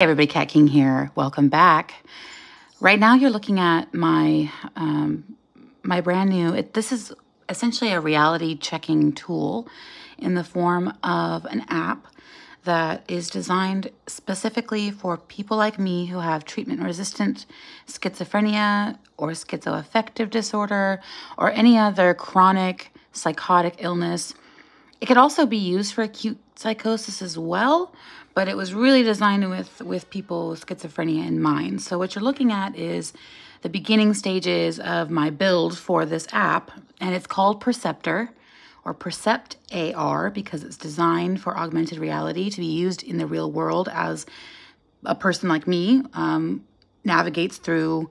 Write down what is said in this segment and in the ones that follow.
Hey everybody, Kat King here. Welcome back. Right now, you're looking at my um, my brand new. It, this is essentially a reality checking tool in the form of an app that is designed specifically for people like me who have treatment resistant schizophrenia or schizoaffective disorder or any other chronic psychotic illness. It could also be used for acute psychosis as well, but it was really designed with, with people with schizophrenia in mind. So what you're looking at is the beginning stages of my build for this app, and it's called Perceptor or Percept AR because it's designed for augmented reality to be used in the real world as a person like me um, navigates through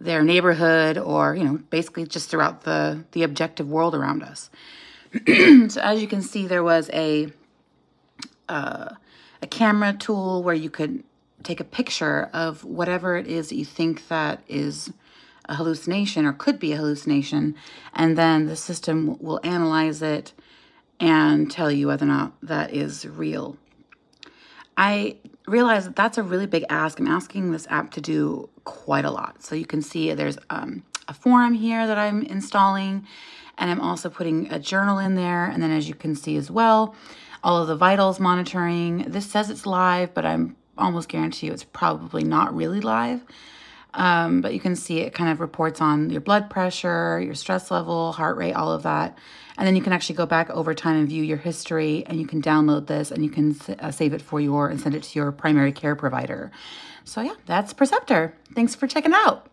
their neighborhood or you know basically just throughout the the objective world around us so as you can see there was a uh, a camera tool where you could take a picture of whatever it is that you think that is a hallucination or could be a hallucination, and then the system will analyze it and tell you whether or not that is real. I realize that that's a really big ask. I'm asking this app to do quite a lot. So you can see there's um, a forum here that I'm installing, and I'm also putting a journal in there. And then as you can see as well, all of the vitals monitoring. This says it's live, but I'm almost guarantee you it's probably not really live. Um, but you can see it kind of reports on your blood pressure, your stress level, heart rate, all of that. And then you can actually go back over time and view your history and you can download this and you can uh, save it for your and send it to your primary care provider. So yeah, that's Perceptor. Thanks for checking out.